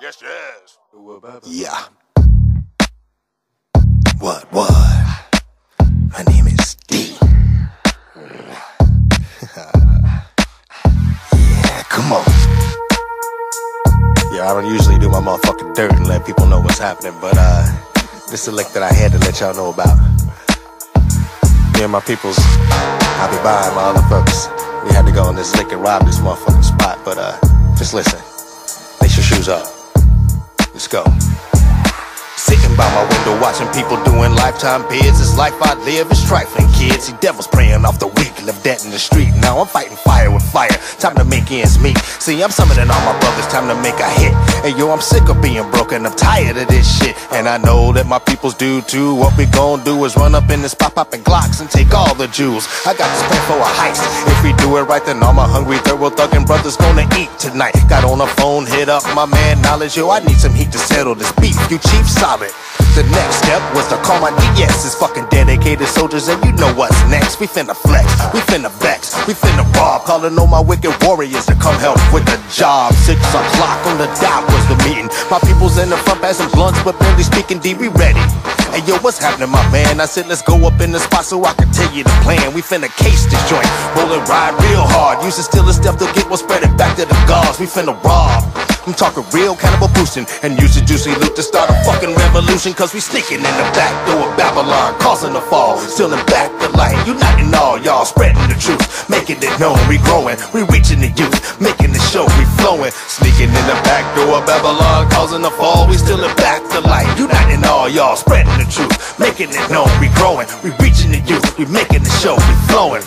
Yes, yes. Yeah. What, what? My name is D. yeah, come on. Yeah, I don't usually do my motherfucking dirt and let people know what's happening, but uh, this is a lick that I had to let y'all know about. Me and my peoples, I'll be buying my other folks. We had to go on this lick and rob this motherfucking spot, but uh, just listen. Lace your shoes up. Let's go. Sitting by my window watching people doing lifetime bids. This life I live is trifling, kids. See devils preying off the weak, dead in the street. Now I'm fighting fire with fire. Time to make ends meet. See, I'm summoning all my brothers. Time to make a hit. Hey yo, I'm sick of being broken. I'm tired of this shit. And I know that my peoples do too. What we gon' do is run up in this pop popping Glocks and take all the jewels. I got to spend for a heist. If we do it right, then all my hungry third world thuggin' brothers gonna eat tonight. Got on the phone, hit up my man Knowledge. Yo, I need some heat to settle this beef. You chief solid. The next step was to call my DS. It's fucking dedicated soldiers, and you know what's next. We finna flex, we finna vex, we finna rob. Calling all my wicked warriors to come help with the job. Six o'clock on the dot was the meeting. My people's in the front passing blunts, but barely speaking D. We ready. Hey yo, what's happening, my man? I said let's go up in the spot so I can tell you the plan. We finna case this joint, roll and ride real hard. Using still a step to get what's spread it back to the guards. We finna rob. I'm talking real cannibal boosting and using juicy loot to start a fucking revolution. Cause we sneaking in the back door of Babylon, causing the fall, stealing back the light, uniting all y'all, spreading the truth, making it known. We growing, we reaching the youth, making the show, we flowing, sneaking in the back door of Babylon, causing the fall. We stealing back the light, uniting all y'all, spreading the truth, making it known. We growing, we reaching the youth, we making the show, we flowing.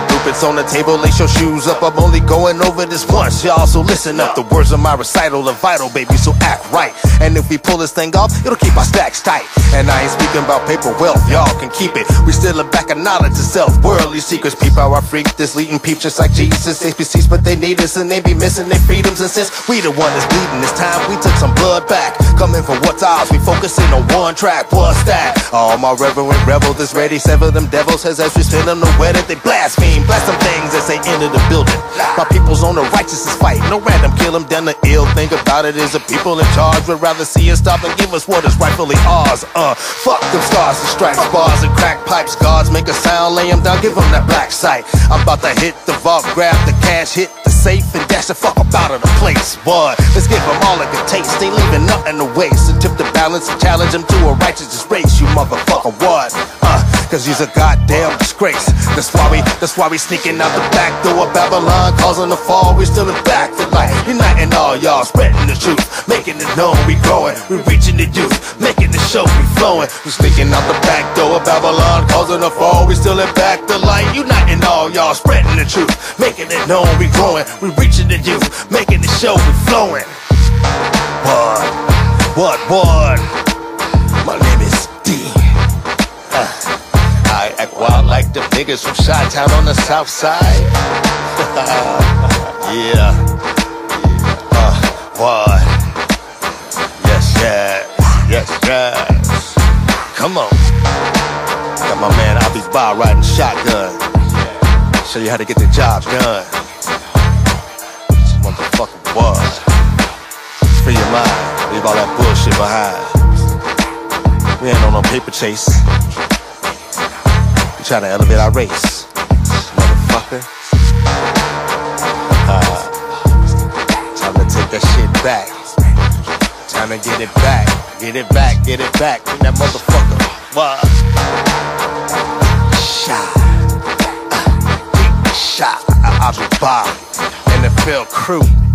Blueprints on the table, lace your shoes up. I'm only going over this once, y'all. So listen up. The words of my recital are vital, baby. So act right. And if we pull this thing off, it'll keep our stacks tight. And I ain't speaking about paper wealth, y'all can keep it. We still a back of knowledge to self. Worldly secrets, peep how I freak this leading peep just like Jesus. HBCs, but they need us and they be missing their freedoms. And since we the one that's bleeding, this time we took some blood back. Coming for what's ours, we focusing on one track. What's that? All my reverent rebels that's ready, sever them devils. As as we spin them the way they blaspheme. Blast some things as they enter the building. My people's on the righteousness fight. No random kill them, done the ill. Think about it is the people in charge would rather see us stop and give us what is rightfully ours. Uh, fuck them stars and stripes, bars and crack pipes. Guards make a sound, lay them down, give them that black sight. I'm about to hit the vault, grab the cash, hit the safe, and dash the fuck up out of the place. What? Let's give them all a good taste. Ain't leaving nothing to waste. And tip the balance and challenge them to a righteous race. You motherfucker, what? Uh, cause you's a goddamn disgrace. That's why we, that's why we sneaking out the back door of Babylon, causing the fall. We still in back to life. Uniting all y'all, spreading the truth, making it known. We growing, we reaching the youth, making the show, we flowing. We sneaking out the back door of Babylon, causing the fall. We still in back to light. Uniting all y'all, spreading the truth, making it known. We growing, we reaching the youth, making the show, we flowing. What? What? What? My name is D. Uh, I act wild like the niggas from Chi Town on the south side. yeah. Uh, what? Yes, yes. Yes, yes. Come on. Got my man I'll be by riding shotgun. Show you how to get the job done. This motherfucker was. Free your mind. Leave all that bullshit behind. We ain't on no paper chase. We trying to elevate our race. Motherfucker. Uh, time to take that shit back. Time to get it back. Get it back, get it back. Bring that motherfucker. What? Shot. Uh, shot. I'll be Bob. NFL crew.